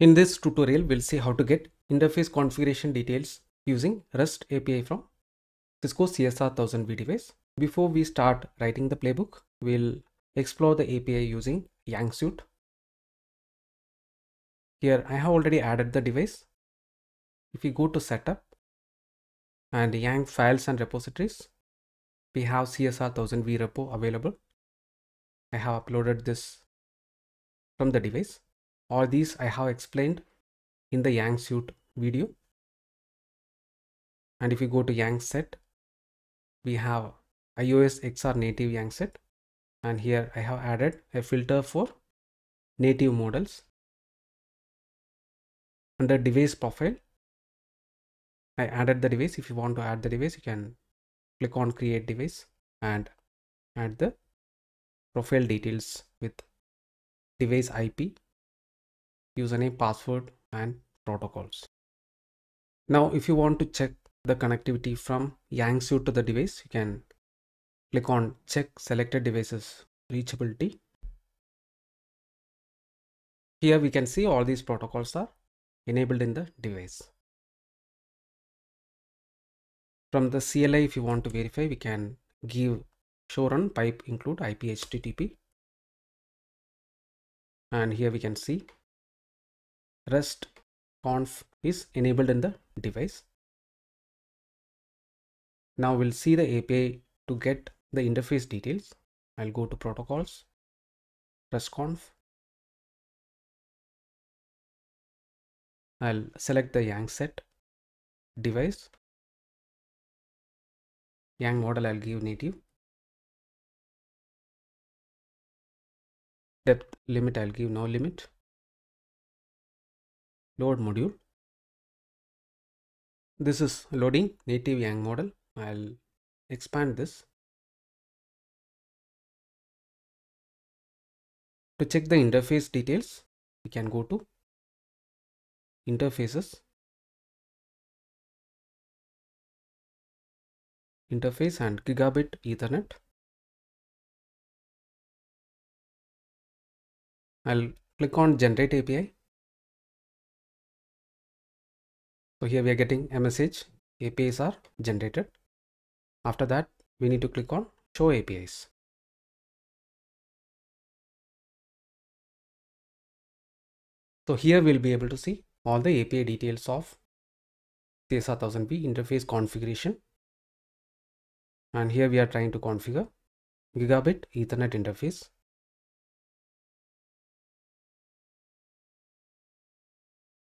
In this tutorial, we'll see how to get interface configuration details using REST API from Cisco CSR 1000V device. Before we start writing the playbook, we'll explore the API using Yang Suite. Here I have already added the device. If we go to setup and Yang files and repositories, we have CSR 1000V repo available. I have uploaded this from the device. All these I have explained in the Yang suite video. And if you go to Yang set, we have iOS XR native Yang set. And here I have added a filter for native models. Under device profile, I added the device. If you want to add the device, you can click on create device and add the profile details with device IP username, password, and protocols. Now, if you want to check the connectivity from Yang suite to the device, you can click on check selected devices reachability. Here we can see all these protocols are enabled in the device. From the CLI, if you want to verify, we can give show run pipe include IP HTTP. And here we can see rest conf is enabled in the device. Now we'll see the API to get the interface details. I'll go to protocols, restconf. I'll select the Yang set device. Yang model I'll give native. Depth limit I'll give no limit load module. This is loading native Yang model. I'll expand this. To check the interface details, we can go to interfaces, interface and gigabit ethernet. I'll click on generate API So here we are getting a message APIs are generated. After that, we need to click on show APIs. So here we'll be able to see all the API details of CSR 1000V interface configuration. And here we are trying to configure gigabit ethernet interface.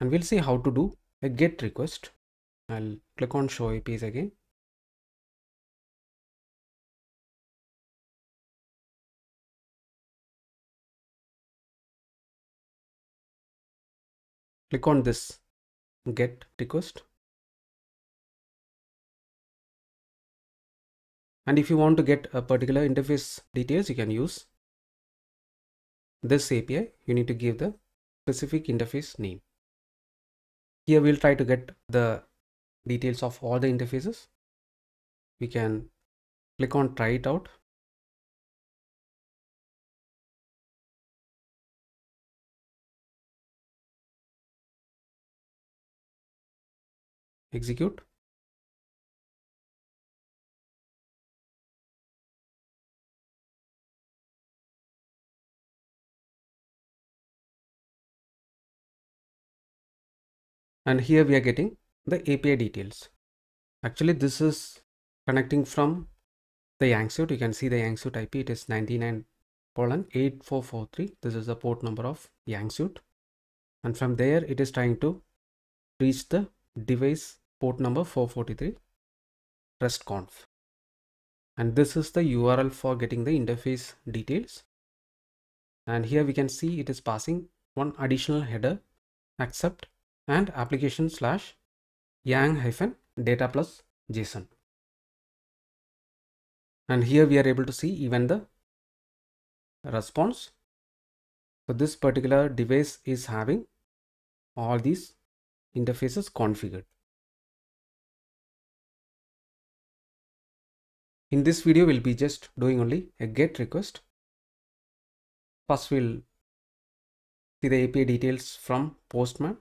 And we'll see how to do a get request. I'll click on show APIs again. Click on this get request. And if you want to get a particular interface details, you can use this API. You need to give the specific interface name. Here we'll try to get the details of all the interfaces. We can click on try it out. Execute. And here we are getting the API details. Actually, this is connecting from the Yang suite. You can see the Yang suite IP. It is 99 colon 8443. This is the port number of Yang suite. And from there, it is trying to reach the device port number 443 restconf. And this is the URL for getting the interface details. And here we can see it is passing one additional header accept and application slash yang hyphen data plus json. And here we are able to see even the response. So this particular device is having all these interfaces configured. In this video we'll be just doing only a get request. First we'll see the API details from Postman.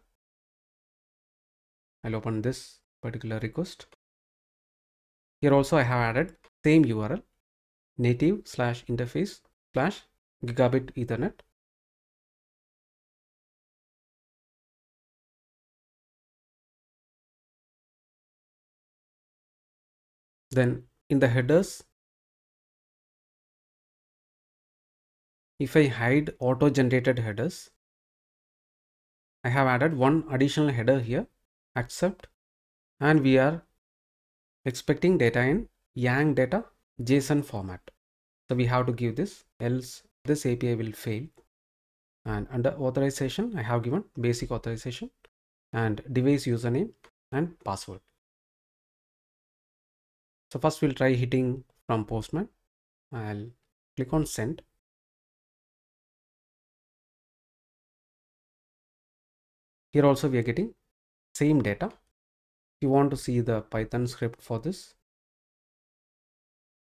I'll open this particular request. Here also I have added same URL native slash interface slash gigabit ethernet. Then in the headers, if I hide auto generated headers, I have added one additional header here accept and we are expecting data in yang data json format. So we have to give this else this api will fail. And under authorization i have given basic authorization and device username and password. So first we'll try hitting from postman. I'll click on send. Here also we are getting same data. You want to see the python script for this.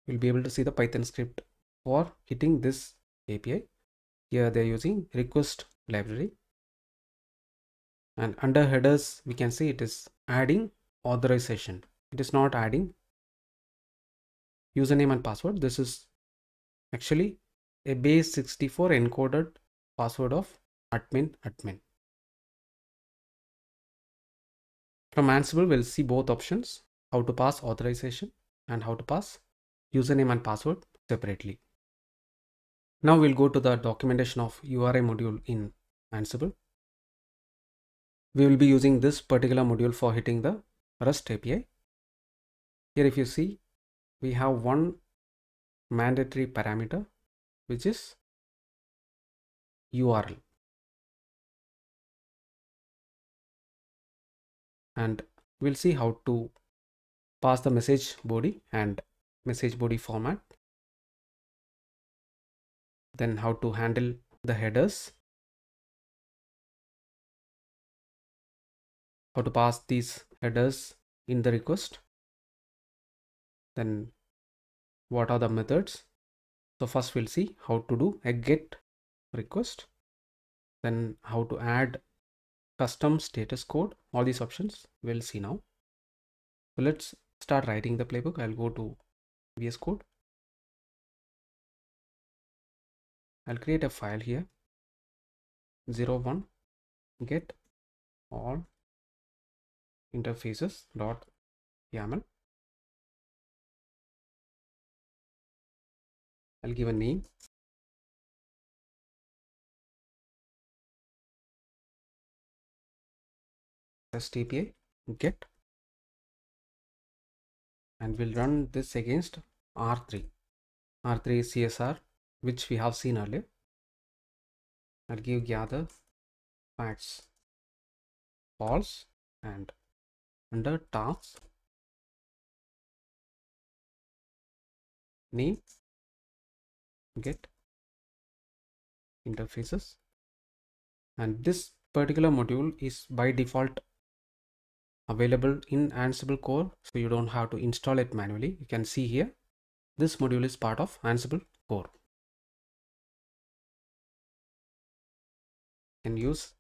You'll be able to see the python script for hitting this api here they're using request library. And under headers we can see it is adding authorization. It is not adding username and password. This is actually a base 64 encoded password of admin admin From Ansible, we'll see both options, how to pass authorization and how to pass username and password separately. Now we'll go to the documentation of URI module in Ansible. We will be using this particular module for hitting the REST API. Here if you see, we have one mandatory parameter, which is URL. And we'll see how to pass the message body and message body format. Then how to handle the headers. How to pass these headers in the request. Then what are the methods. So first we'll see how to do a get request. Then how to add custom status code. All these options we'll see now. So let's start writing the playbook. I'll go to vs code. I'll create a file here. 01 get all interfaces dot yaml. I'll give a name API get and we'll run this against R3 R3 is CSR which we have seen earlier. I'll give gather facts. False and under tasks name get interfaces. And this particular module is by default available in Ansible core so you don't have to install it manually. You can see here this module is part of Ansible core. You can use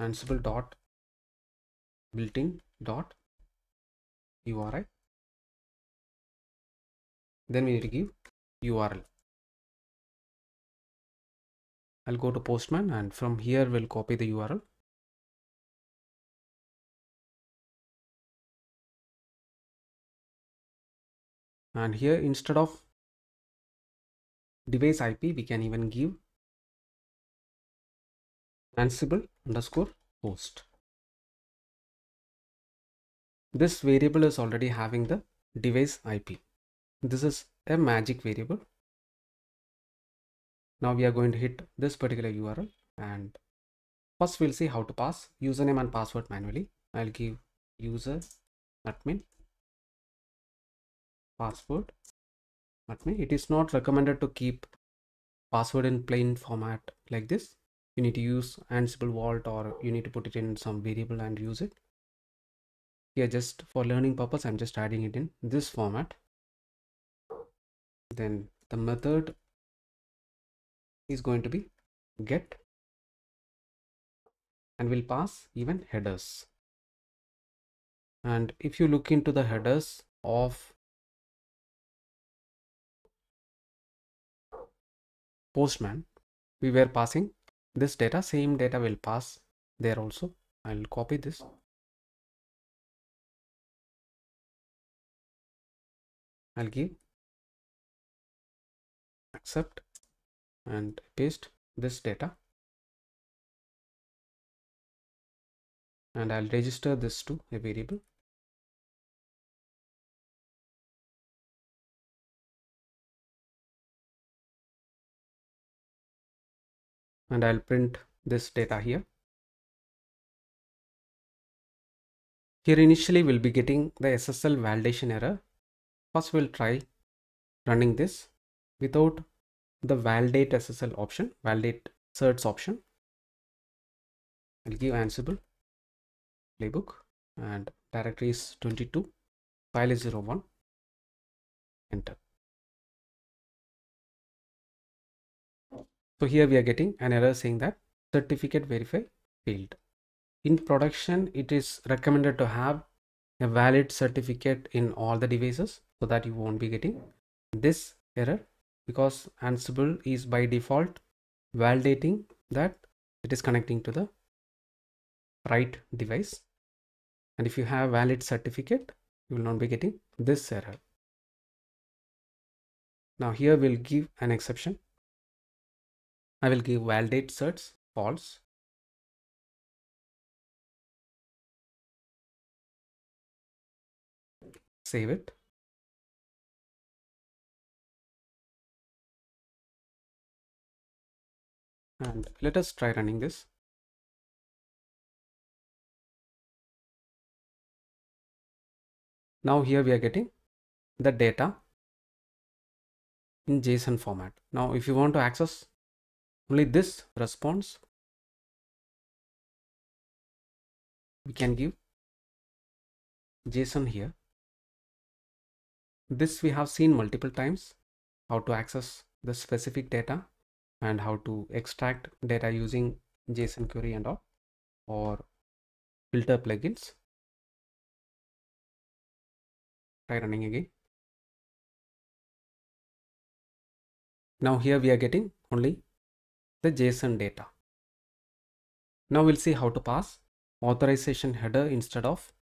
Ansible dot built-in dot URI then we need to give URL I'll go to Postman and from here we'll copy the URL and here instead of device IP we can even give ansible underscore host. This variable is already having the device IP this is a magic variable. Now we are going to hit this particular URL and first we'll see how to pass username and password manually. I'll give user admin password. Admin it is not recommended to keep password in plain format like this. You need to use ansible vault or you need to put it in some variable and use it. Here just for learning purpose i'm just adding it in this format. Then the method is going to be get and we'll pass even headers. And if you look into the headers of postman. We were passing this data same data will pass there also. I'll copy this. I'll give accept and paste this data. And I'll register this to a variable and I'll print this data here. Here initially we'll be getting the SSL validation error. First we'll try running this without the validate SSL option, validate certs option. I'll give Ansible playbook and directory is 22, file is 01, enter. So here we are getting an error saying that certificate verify failed. In production, it is recommended to have a valid certificate in all the devices so that you won't be getting this error because Ansible is by default validating that it is connecting to the right device. And if you have valid certificate, you will not be getting this error. Now here we'll give an exception I will give validate certs false. Save it. And let us try running this. Now here we are getting the data in JSON format. Now if you want to access only this response we can give json here. This we have seen multiple times how to access the specific data and how to extract data using json query and all or filter plugins. Try running again. Now here we are getting only the JSON data. Now we'll see how to pass authorization header instead of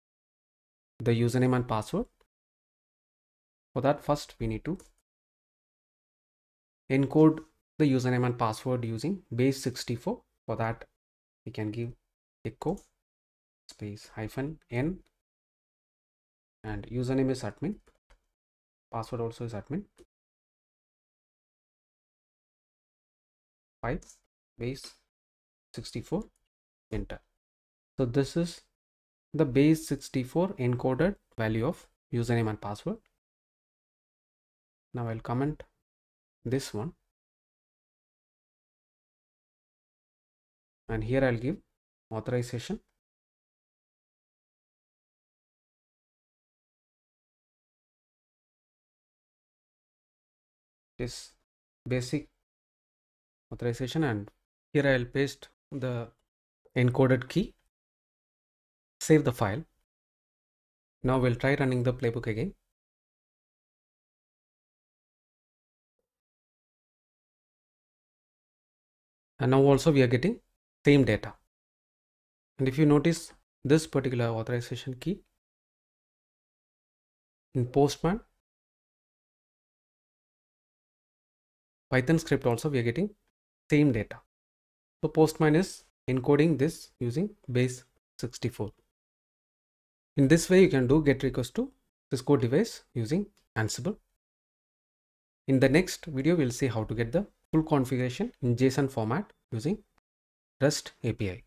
the username and password. For that first we need to encode the username and password using base 64. For that we can give echo space hyphen n and username is admin password also is admin 5 base 64 enter. So this is the base 64 encoded value of username and password. Now i'll comment this one. And here i'll give authorization. This basic authorization and here I'll paste the encoded key. Save the file. Now we'll try running the playbook again. And now also we are getting same data. And if you notice this particular authorization key in postman python script also we are getting same data. So Postman is encoding this using base 64. In this way, you can do GET request to Cisco device using Ansible. In the next video, we'll see how to get the full configuration in JSON format using REST API.